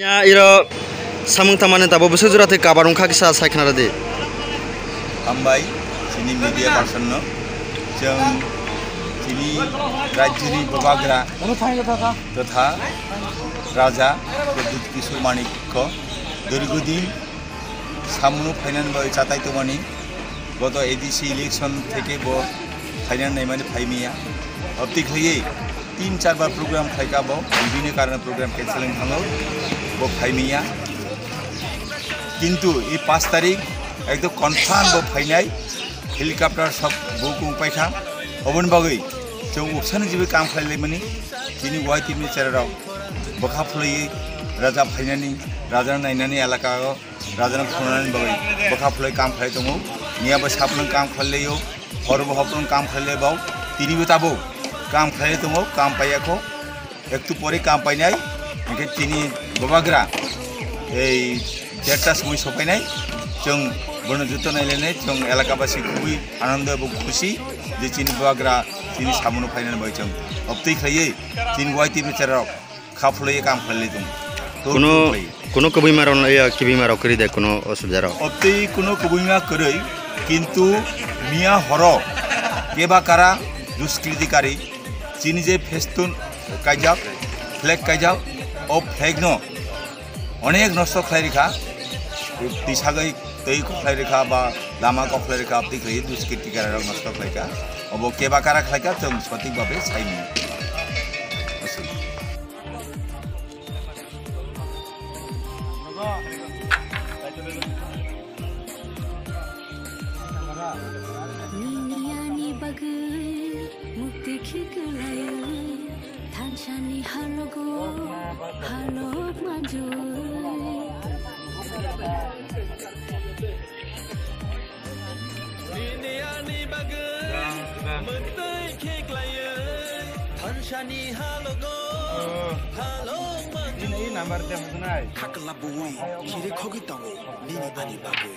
Ya iro samung tamane tabo besu jurate kabar ungkha kisa saikhnara de. Ambai sini media person no. Jeng sini rajini babagra তথা রাজা প্রদ্যুৎ কিশোর মানিক্য দীর্ঘদিন সামনু ফাইনান বা চাতাইতো মানে গত ADC election থেকে ব ফাইনান নাই মানে ফাইমিয়া অবধি খেয়ে তিন চারবার প্রোগ্রাম খাইকাব বিভিন্ন কারণে প্রোগ্রাম ক্যান্সেলিং ভাঙো ব ফাইমিয়া কিন্তু এই পাঁচ তারিখ একদম কনফার্ম ব फायनाय हेलिकप्टार सब बुकुं पाइखा अबन बागै जों उपसानो जेबो काम खालायलायमानि दिनै वाइट टिमनि चेराव बखा फुलायै राजा फायनानै राजा नायनानै एलाकायाव राजानो खुंनानै बागै बखा फुलाय काम खालाय दङ नियाबो सापनं काम खालायो हरबो हपनं काम खालायबाव तिनिबो ताबो काम खालाय दङ काम पाइयाखौ একটু পরে কাম পাইনাই इनके तिनी बबाग्रा এই দেড়টার সময় সফাইনাই जों বনযুদ্ধ নাইলেনে जों এলাকাবাসী খুবই আনন্দ এবং খুশি যে চিনি বাগ্রা চিনি সামনে ফাইনাল বাই जों অপ্তি খাইয়ে চিন ওয়াইটি বিচারক খাফলয়ে কাম খাইলে जों কোনো কোনো কবিমার কবিমার করে দেয় কোনো অসুবিধার অপ্তি কোনো কবিমা করে কিন্তু মিয়া হর কেবা কারা দুষ্কৃতিকারী চিনি যে ফেস্তুন কাজাও ফ্লেগ কাজাও ও অফ্যাগ্ন অনেক নষ্ট খাই খাইরেখা দিশাগৈ তৈ খাইরেখা বা লামা কফ্লাইরেখা দিখলাই দুষ্কৃতিকার নষ্ট খাইকা অব কেবা কারা খাইকা যেন সঠিকভাবে সাইনি Oh, আচ্ছা। Buwi kiri kogi tango Nini ani bagai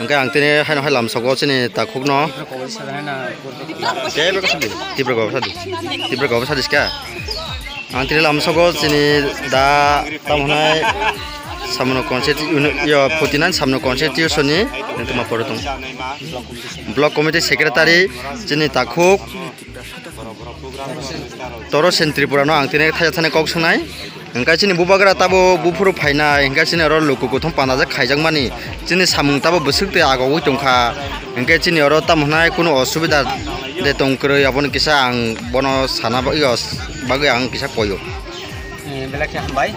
ओंखाय आं दिनै हायन' हाय लामसाव जोंनि दाखुब न' डिब्रुगाव डिब्रुगाव सारिसखा आं दिनै लामसाव जोंनि दा थांनाय सामन' कनस्टिटिउ फर्टि नाइन सामन' कनस्टिटिउसननि नोंथांमा बर' दं ब्लक कमिटि सेक्रेटारि जोंनि दाखुब तर' सेन्ट्रिपुरानो आं दिनै थाजा थानाय गाव सोंनाय kok sunai hingka chini bubagra tabo bufuru phaina hingka chini oro luku kuthom panaja khaijak mani chini samung tabo busukte agogoi tongkha hingke chini oro tamhnai kuno osubida de tongkroi aboni kisa ang bono sana bagos bagai ang kisa koyo বেলেগে হামবাই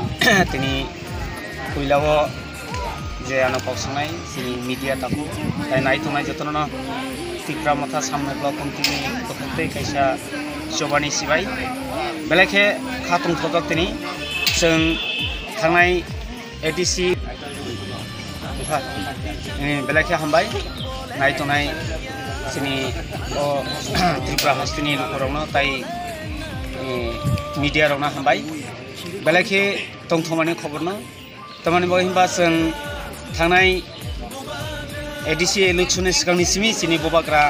তিনি কইলাও যে আনো ককসনাই সিনি media তাকু তাই নাই তো নাই যতন টিকরা মাথা সামনে ব্লক কন্টিনি তখনতে কাইসা জবানি সিবাই বেলেগে খাতুন থকক তিনি जों थांनाय एडिसि बेलेखे हामबाय नायथ'नाय जोंनि अ त्रिपुरा हस्तिनि न'खरावनो ताइ मिडियारावनो हामबाय बेलेखे दंथ'मानि खबरनो थारमाने बय होनबा जों थांनाय एडिसि इलेक्सननि सिगांनिसिमि जोंनि बबाग्रा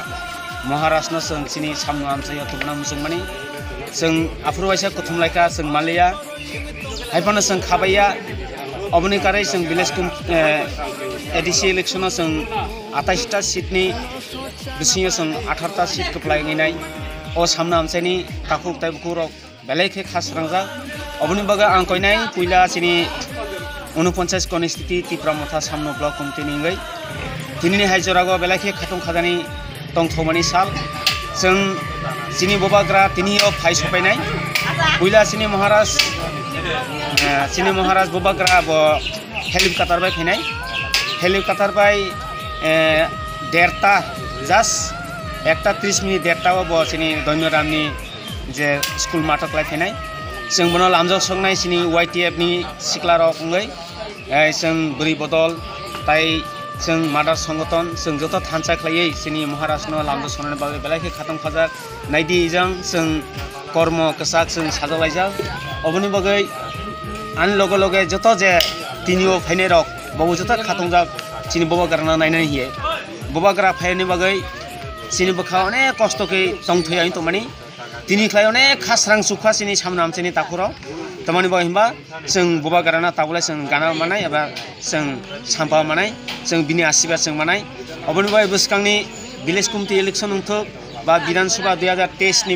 महाराष्ट्र जों जोंनि सामनु आमसायाव थुबना मुसुं माने जों आफुरबायसा कुथुमलायखा जों मालिया हाइफानो जों खाबाया अबनि कारै जों भिलेज एडिसि इलेक्सनाव जों आठाइसटा सिटनि बिसिङो जों आठारता सिट खोप्लायनाय अ सामना आमसाइनि ताकुक ताइबुकुरक बेलायखे खासरांजाक अबनि बागै आं कयनाय पुइला सिनि उनपन्सास कनिस्थिति तिप्रा मथा सामनो ब्लक कमिटिनि ingै दिनैनि हाइजरागो बेलायखे खाथं खाजानि दंथ'मानि साल जों सिनि बबाग्रा तिनियाव फाइ सफायनाय पुइला सिनि महाराज চিনি মহাৰাজ বুবাগ্ৰাহ হেলিকপ্টাৰ পৰাই ফিনাই। হেলিকপ্টাৰ পৰাই ডেৰটা জাষ্ট একটা ত্ৰিছ মিনিট ডেৰটাও হ'ব চিনি দন্যৰামনি যে স্কুল মাঠক লাই ফিনাই। যোন বনাল আঞ্জক চংনাই চিনি ৱাই টি এফনি চিকলাৰকৈ যোন বুঢ়ী বদল তাই যোন মাদাৰ সংগঠন যোন যত থানচাক লাই চিনি মহাৰাষ্ট্ৰ লামজক চনাৰ বাবে বেলেগ খাটং খাজাক। নাইদি যোন যোন কর্ম কেসাক যেন সাজালাই যাও। অবনি বগে, আন লগে যত যে তিনিও ফাইনে রক বাবু যত খাতং যা চিনি বাবা গারা নাই হিয়ে বাবা গ্রা ফাইনি বগে, চিনি বখা অনেক কষ্টকে চংথৈ আই তমানি। তিনি অনেক খাস্রাং সুখা চিনি সামনাম চিনি তাকুরাও তমানি বগৈ হিমবা जों बबा गाराना ताबला जों गाना मानाय एबा जों साम्पा मानाय जों बिनि ভিলেজ जों मानाय अबनिबाय বা भिलेज দুই इलेक्सन তেইশ बा बिधानसभा दुइ हाजार तेइसनि